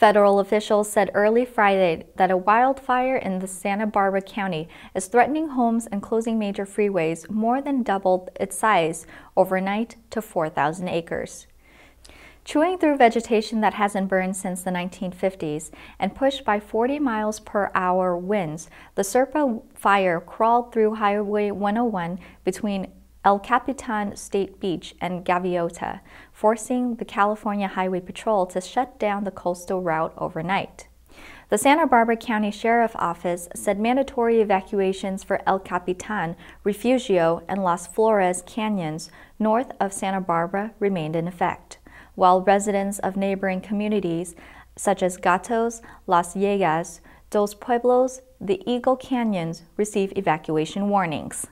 Federal officials said early Friday that a wildfire in the Santa Barbara County is threatening homes and closing major freeways more than doubled its size overnight to 4,000 acres. Chewing through vegetation that hasn't burned since the 1950s and pushed by 40 miles per hour winds, the Sherpa fire crawled through Highway 101 between El Capitan State Beach and Gaviota, forcing the California Highway Patrol to shut down the coastal route overnight. The Santa Barbara County Sheriff Office said mandatory evacuations for El Capitan, Refugio, and Las Flores canyons north of Santa Barbara remained in effect, while residents of neighboring communities such as Gatos, Las Yegas, Dos Pueblos, the Eagle Canyons received evacuation warnings.